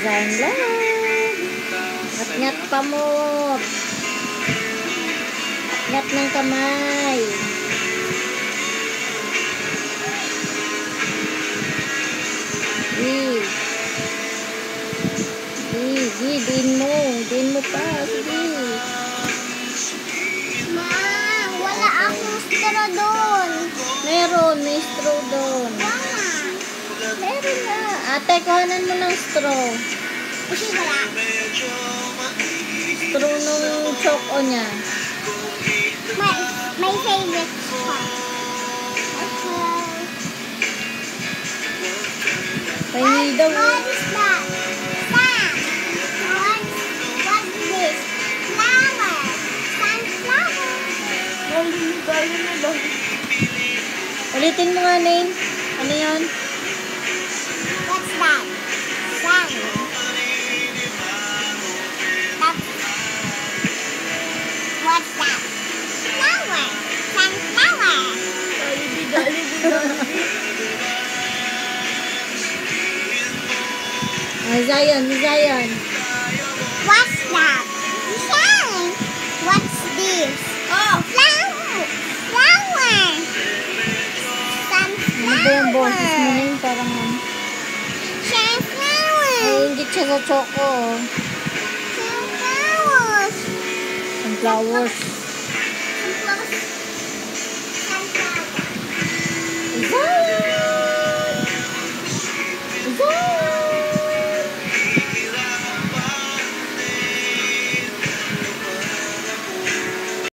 Design lang. Ngat-ngat pa mo. Ngat ng kamay. Di. Di, di, din mo. Din mo pa. Sige. Ma, wala akong straw doon. Meron, may straw doon. Wala. Na. Ate, kuhanan mo ng straw. Kasi wala. Straw nung choco niya. My, my favorite. Okay. Pahingi daw. What is that? Sam. What, what's this? Flower. Sunflower. Ulitin mo nga, Nain. Ano yun? What's that? Sun. That's, what's that? Flower. Sunflower. Zion, Zion. Pictures of choco. And flowers. And flowers.